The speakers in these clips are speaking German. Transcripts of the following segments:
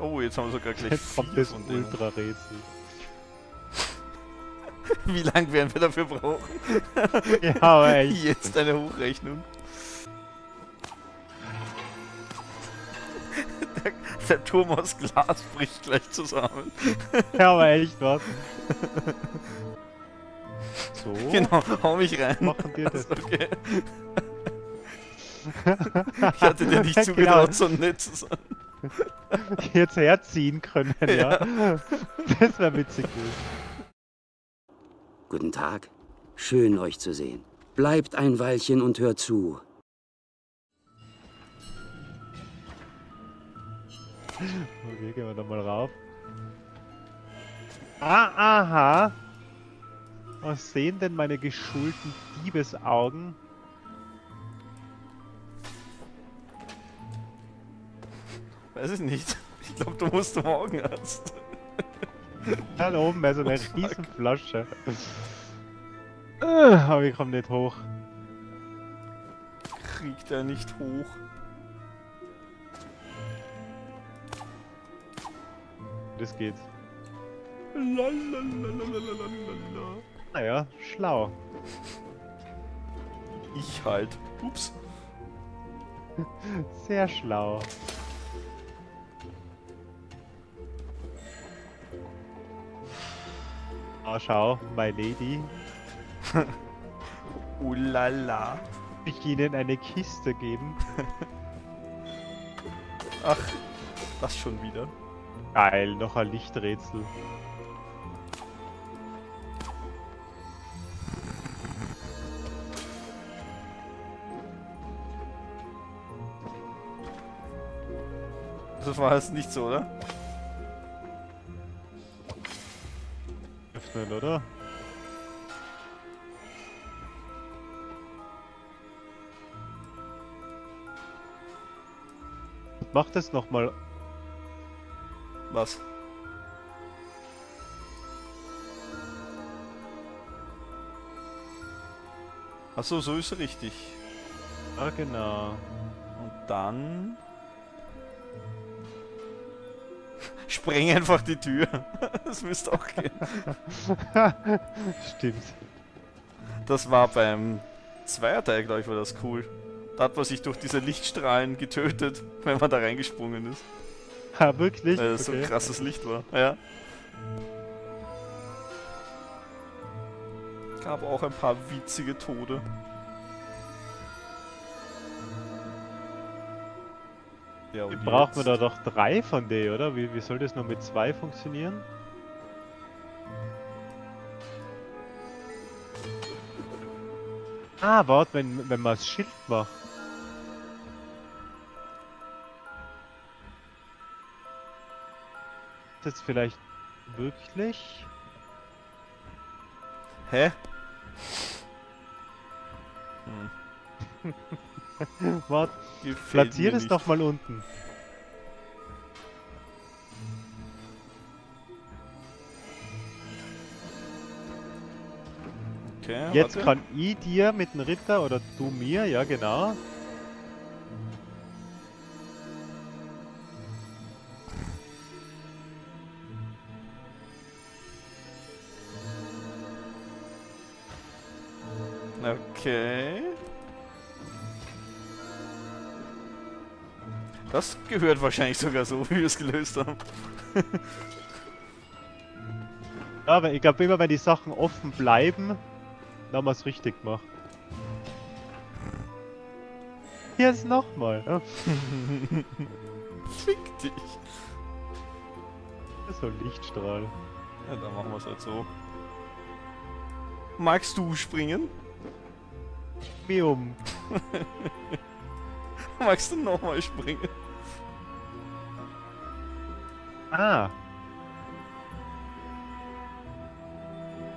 Oh, jetzt haben wir sogar gleich Jetzt kommt das. Ultra-Rätsel. Wie lange werden wir dafür brauchen? Ja, aber echt. Jetzt eine Hochrechnung. Der, der Turm aus Glas bricht gleich zusammen. Ja, aber echt, was? So. Genau, hau mich rein. Machen wir das. Okay. Ich hatte dir nicht Genau. zugetraut, so nett zu sein. Jetzt herziehen können, ja. Das wäre witzig. Guten Tag. Schön, euch zu sehen. Bleibt ein Weilchen und hört zu. Okay, gehen wir da mal rauf. Ah, aha. Was sehen denn meine geschulten Diebesaugen? Weiß ich nicht. Ich glaube, du musst zum Augenarzt. Da oben wäre so eine What the fuck? Riesenflasche. Äh, aber ich komme nicht hoch. Kriegt er nicht hoch. Das geht. Naja, schlau. Ich halt. Ups. Sehr schlau. Ah, schau, my lady. Ulala. Ich Ihnen eine Kiste geben. Ach, das schon wieder. Geil, noch ein Lichträtsel. Das war jetzt nicht so, oder? Öffnen, oder? Mach das nochmal. Was? Achso, so ist richtig. Ah, genau. Und dann... Spreng einfach die Tür. Das müsste auch gehen. Stimmt. Das war beim Zweierteil, glaube ich, war das cool. Da hat man sich durch diese Lichtstrahlen getötet, wenn man da reingesprungen ist. Ha, wirklich? Weil das so Okay. krasses Licht war. Ja. Gab auch ein paar witzige Tode. Ja, und brauchen wir jetzt? da doch drei von denen, oder? Wie, wie soll das nur mit zwei funktionieren? Ah, warte, wenn, wenn man das Schild macht. Ist das vielleicht wirklich? Hä? Hm. Warte, Gefällt platzier mir es doch mal unten. Okay, Jetzt warte. kann ich dir mit dem Ritter oder du mir, ja genau. Okay. Das gehört wahrscheinlich sogar so, wie wir es gelöst haben. Ja, aber ich glaube immer, wenn die Sachen offen bleiben, dann haben wir es richtig gemacht. Jetzt nochmal. Ja, Fick dich. so ein Lichtstrahl. Ja, dann machen wir es halt so. Magst du springen? Mium. Magst du nochmal springen? Ah.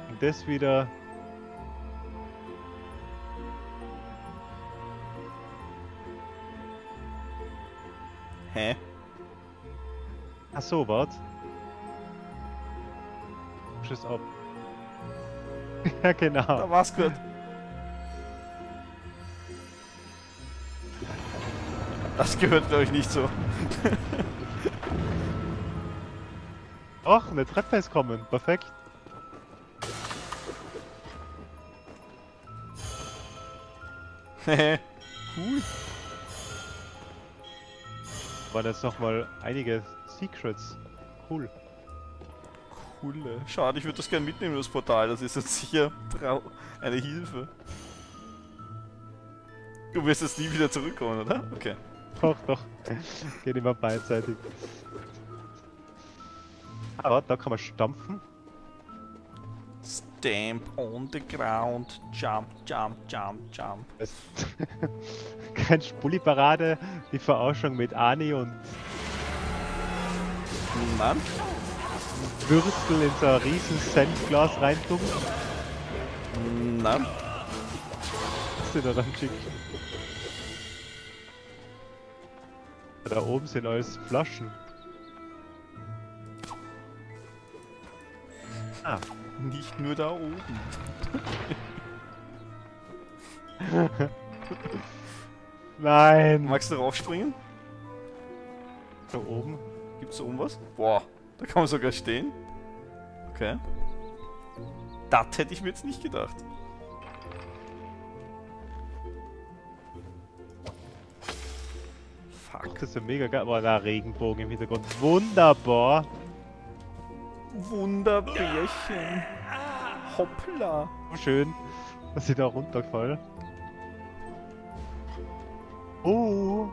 Und das wieder. Hä? Ach so, wart. Tschüss ab. ja, genau. Da war's gut. Das gehört, glaube ich, nicht so. Ach, eine Treppe ist kommen. Perfekt. cool. Waren jetzt nochmal einige Secrets. Cool. Coole. Schade, ich würde das gerne mitnehmen, das Portal. Das ist jetzt sicher eine Hilfe. Du wirst jetzt nie wieder zurückkommen, oder? Okay. Doch, doch. Geht immer beidseitig. Aber da kann man stampfen. Stamp on the ground. Jump, jump, jump, jump. Kein Spulli-Parade. Die Verarschung mit Ani und Niemand? Würstel in so ein riesen Senfglas reintun. Nein. Was sind da dann schick? Da oben sind alles Flaschen. Ah, Nicht nur da oben. nein! Magst du raufspringen? Da oben. Gibt's da oben was? Boah, da kann man sogar stehen. Okay. Das hätte ich mir jetzt nicht gedacht. Fuck. Das ist ja mega geil. Boah, da Regenbogen im Hintergrund. Wunderbar! Wunderbärchen. Hoppla. Schön, dass ich da runterfall. Oh!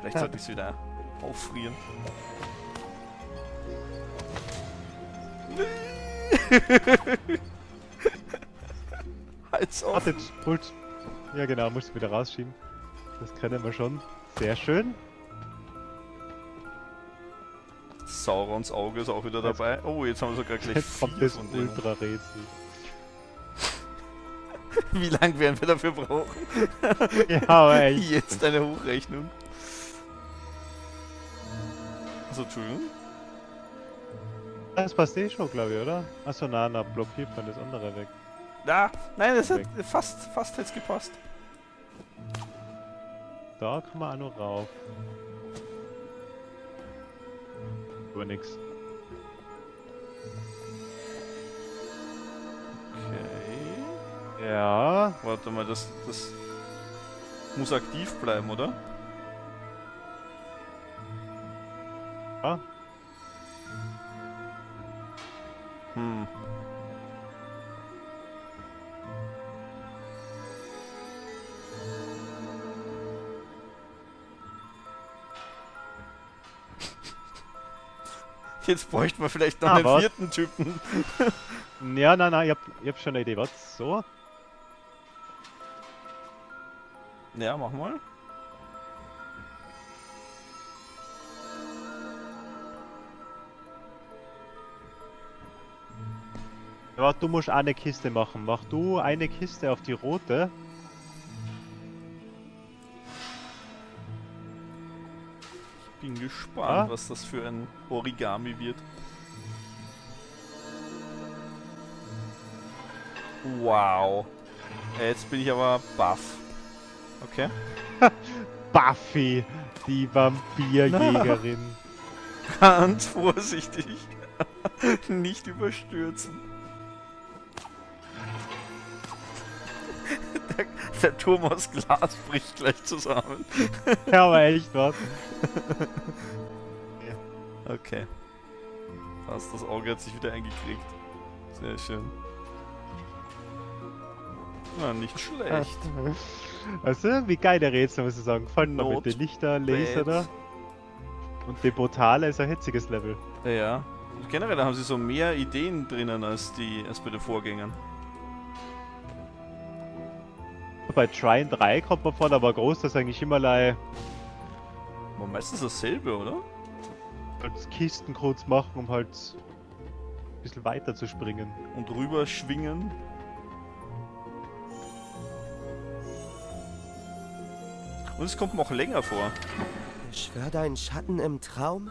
Vielleicht sollte ich es wieder auffrieren. Halt's auf. Warte, Puls. Ja genau, musst du wieder rausschieben. Das kennen wir schon. Sehr schön. Saurons Auge ist auch wieder dabei. Oh, jetzt haben wir sogar gleich Jetzt kommt vier das. Ultra-Rätsel. Wie lange werden wir dafür brauchen? Ja, aber echt. Jetzt eine Hochrechnung. Also, Entschuldigung. Das passt eh schon, glaube ich, oder? Achso, na, na, blockiert man das andere weg. Ja, nein, das hat fast, fast hätte gepasst. Da kann man auch noch rauf. Aber nix. Okay. Ja, Warte mal, das, das muss aktiv bleiben, oder? ja. Hm. Jetzt bräuchten wir vielleicht noch Ah, einen was? vierten Typen. Ja, nein, nein, ich hab, ich hab schon eine Idee. Was? So? Ja, mach mal. Warte, du musst eine Kiste machen. Mach du eine Kiste auf die rote. Bin gespannt, Ah. was das für ein Origami wird. Wow. Äh, Jetzt bin ich aber baff. Okay. Buffy, die Vampirjägerin. Ganz vorsichtig. Nicht überstürzen. Der, Turm aus Glas bricht gleich zusammen. ja, aber echt was. Okay. Fast, das Auge hat sich wieder eingekriegt. Sehr schön. Na, nicht schlecht. Also, wie geil der Rätsel, muss ich sagen. Gefallen mir mit den Lichter, Laser da. Und die Brutale ist ein hitziges Level. Ja, ja. Und generell haben sie so mehr Ideen drinnen als, die, als bei den Vorgängern. Bei Trine 3 kommt man vor, aber groß, das ist eigentlich immer like, Aber meistens dasselbe, oder? als Kisten kurz machen, um halt ein bisschen weiter zu springen. Und rüber schwingen. Und es kommt mir auch länger vor. Beschwör deinen Schatten im Traum?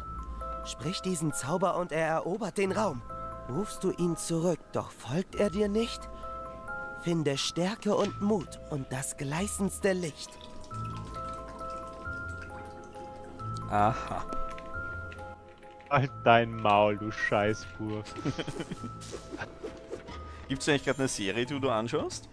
Sprich diesen Zauber und er erobert den Raum. Rufst du ihn zurück, doch folgt er dir nicht? Finde Stärke und Mut und das gleißendste Licht. Aha. Halt dein Maul, du Scheißbur. Gibt es eigentlich gerade eine Serie, die du anschaust?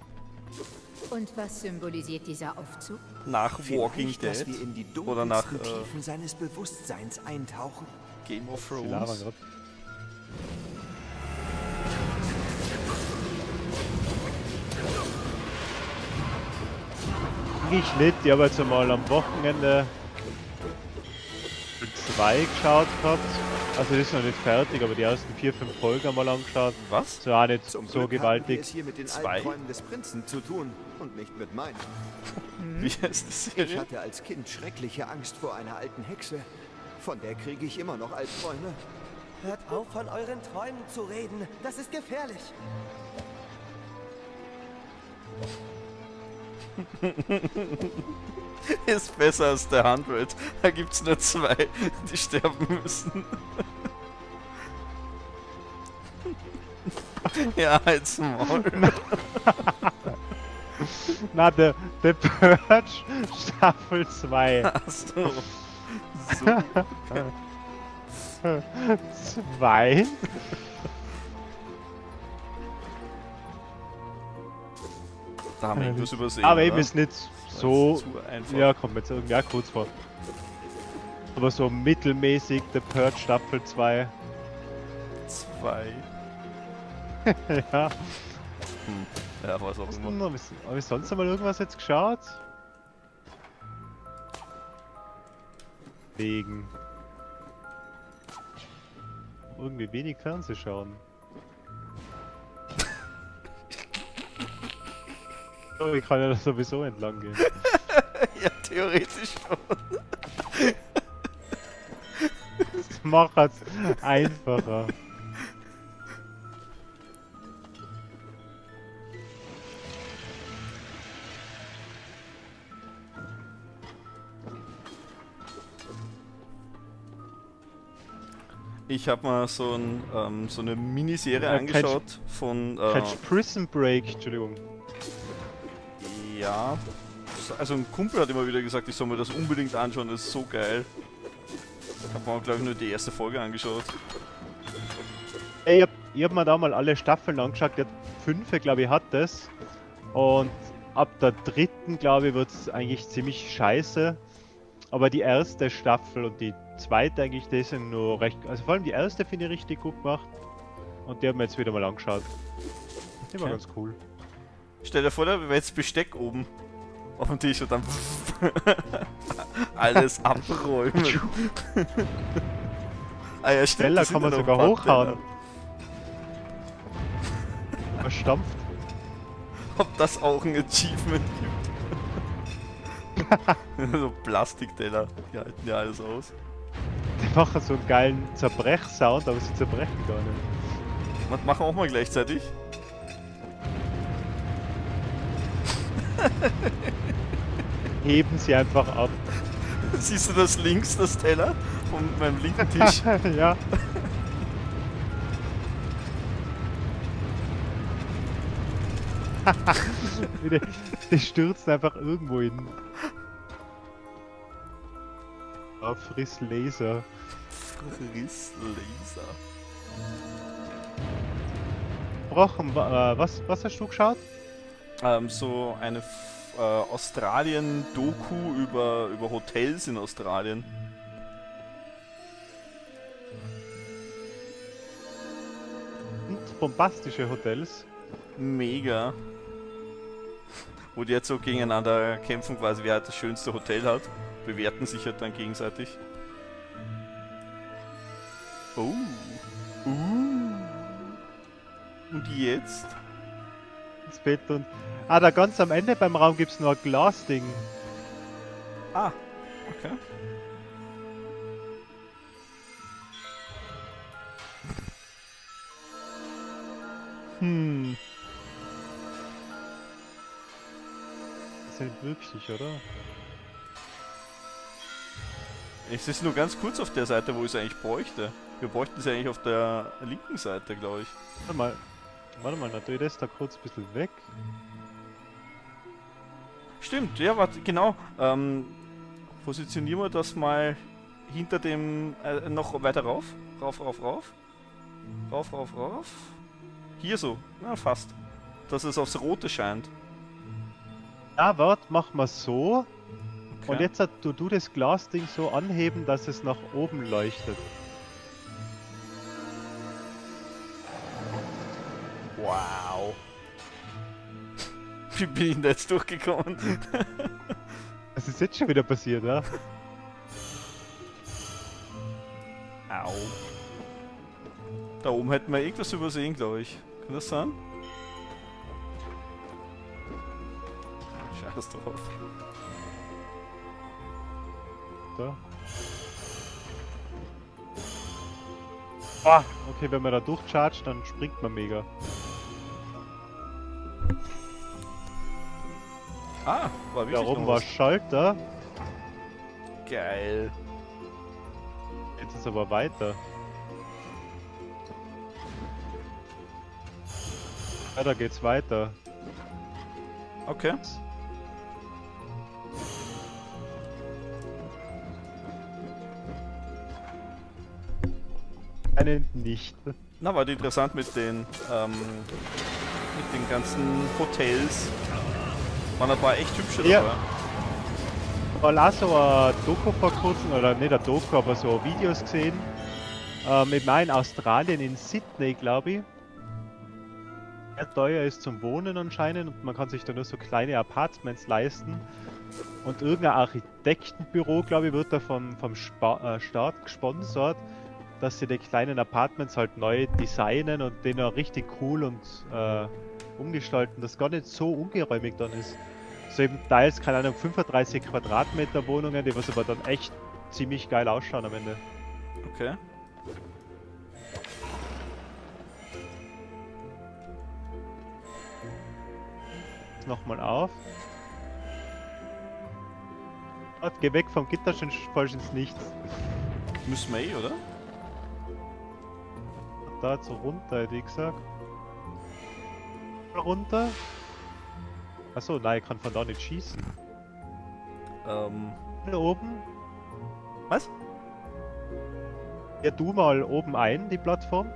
Und was symbolisiert dieser Aufzug? Nach Walking dass Dead wir in die oder nach äh, Tiefen seines Bewusstseins eintauchen. Game of Thrones? Grad. Ich nicht, ich habe jetzt einmal am Wochenende 2 geschaut gehabt. Also das ist noch nicht fertig, aber die ersten 4, 5 Folgen einmal angeschaut. Was? So auch nicht Zum so Glück haben wir gewaltig. es hier mit den Zwei? Des Prinzen zu tun und nicht mit meinen. Wie heißt Ich Serie? hatte als Kind schreckliche Angst vor einer alten Hexe. Von der kriege ich immer noch Albträume. Hört auf, von euren Träumen zu reden. Das ist gefährlich. Ist besser als der 100. Da gibt's nur zwei, die sterben müssen. ja, halt's Maul. Na, der, der Purge Staffel 2. Achso. So. 2? Da haben wir irgendwas übersehen. Aber eben oder? ist nicht so. ist einfach. Ja, kommt mir jetzt irgendwie auch kurz vor. Aber so mittelmäßig der Purge Staffel 2. Zwei. ja. Ja, was auch immer. habe ich sonst noch mal irgendwas jetzt geschaut? Wegen. Irgendwie wenig Fernseh schauen. Ich kann ja sowieso entlang gehen. Ja, theoretisch schon. Das macht es einfacher. Ich habe mal so, ein, ähm, so eine Miniserie Äh, angeschaut von. Äh, Catch Prison Break, Entschuldigung. Ja. Also ein Kumpel hat immer wieder gesagt, ich soll mir das unbedingt anschauen, das ist so geil. Ich habe mir, glaube ich, nur die erste Folge angeschaut. Ey, ich hab, ich hab mir da mal alle Staffeln angeschaut, der fünfe, glaube ich, hat das. Und ab der dritten, glaube ich, wird es eigentlich ziemlich scheiße. Aber die erste Staffel und die zweite eigentlich, die sind nur recht. Also vor allem die erste finde ich richtig gut gemacht. Und die haben wir jetzt wieder mal angeschaut. Die war Okay. ganz cool. Stell dir vor, da wäre jetzt Besteck oben auf dem Tisch und dann alles abräumen. ah ja, stimmt. Sind kann man sogar hochhauen. Verstampft. Ob das auch ein Achievement gibt. so Plastikteller, die halten ja alles aus. Die machen so einen geilen Zerbrech-Sound, aber sie zerbrechen gar nicht. Was machen wir auch mal gleichzeitig? Heben sie einfach ab. Siehst du das links, das Teller? Von meinem linken Tisch? ja. die, die stürzen einfach irgendwo hin. Ah, friss Laser. Friss Laser. Brochen, wa- äh, was, was hast du geschaut? Ähm, so eine äh, Australien-Doku über, über Hotels in Australien. Und bombastische Hotels. Mega. Wo die jetzt so gegeneinander kämpfen, quasi wer halt das schönste Hotel hat. Bewerten sich halt dann gegenseitig. Oh. Uh. Und jetzt? Ins Bett und. Ah, da ganz am Ende beim Raum gibt's nur ein Glasding. Ah, okay. Hm. Das ist ja nicht wirklich, oder? Es ist nur ganz kurz auf der Seite, wo ich es eigentlich bräuchte. Wir bräuchten es eigentlich auf der linken Seite, glaube ich. Warte mal. Warte mal, dann das da kurz ein bisschen weg. Stimmt, ja, warte, genau. Ähm, positionieren wir das mal hinter dem, äh, noch weiter rauf. Rauf, rauf, rauf. Rauf, rauf, rauf. Hier so, na fast. Dass es aufs Rote scheint. Ja, warte, mach mal so. Okay. Und jetzt du, du das Glasding so anheben, dass es nach oben leuchtet. Wow. Wie bin ich denn da jetzt durchgekommen? Das ist jetzt schon wieder passiert, ja? Au. Da oben hätten wir irgendwas übersehen, glaube ich. Kann das sein? Scheiß drauf. Da. Ah, okay, wenn man da durchchargt, dann springt man mega. Ah, war Da wirklich oben noch war. Schalter, Geil. jetzt ist aber weiter. Ja, da geht's weiter. Okay. Anscheinend nicht. Na, war die interessant mit den, ähm, mit den ganzen Hotels. Waren ein paar echt hübsche Ja. dabei. Mal auch so ein Doku vor kurzem, oder nicht ein Doku, aber so Videos gesehen. Ähm, ich meine Australien in Sydney, glaube ich. Sehr teuer ist zum Wohnen anscheinend und man kann sich da nur so kleine Apartments leisten. Und irgendein Architektenbüro, glaube ich, wird da vom, vom Spa äh, Staat gesponsert, dass sie die kleinen Apartments halt neu designen und den auch richtig cool und äh, umgestalten, dass gar nicht so ungeräumig dann ist. So eben teils, keine Ahnung, 35 Quadratmeter Wohnungen, die was aber dann echt ziemlich geil ausschauen am Ende. Okay. Nochmal auf. Wart, geh weg vom Gitter, schon falsch ins Nichts. Müssen wir eh, oder? Da so runter, hätte ich gesagt. Runter. Achso, nein, ich kann von da nicht schießen. Ähm, Da oben. was? Ja, du mal oben ein, die Plattform.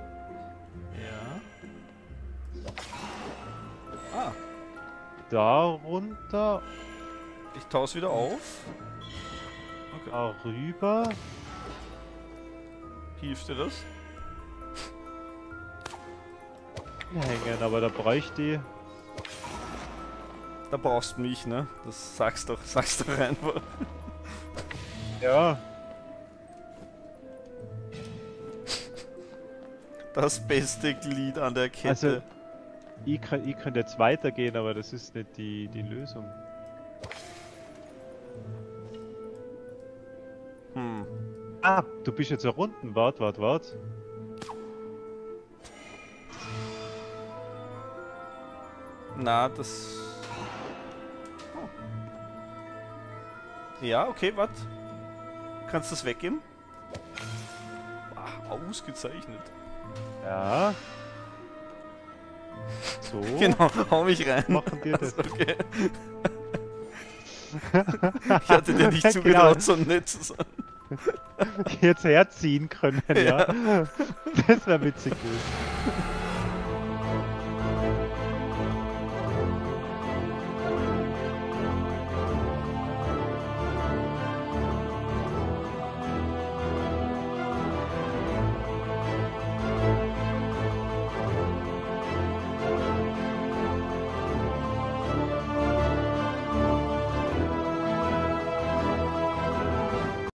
Ja. Ah, Da runter, ich tau's wieder auf. da rüber. Hilft dir das? Hängen, aber da bräuchte ich. Da brauchst du mich, ne? Das sagst doch, sagst doch einfach. Ja, Das beste Glied an der Kette. Also- ich, kann, ich könnte jetzt weitergehen, aber das ist nicht die, die Lösung. hm. Ah, du bist jetzt noch unten. Wart, wart, wart. Na, das. Oh. Ja, okay, was? Kannst du das weggeben? Ah, ausgezeichnet. Ja. So. Genau, hau mich rein. Machen wir das. Okay. ich hatte dir nicht Genau. zugetraut, so nett zu sein. Jetzt herziehen können, ja. Das wäre witzig gewesen.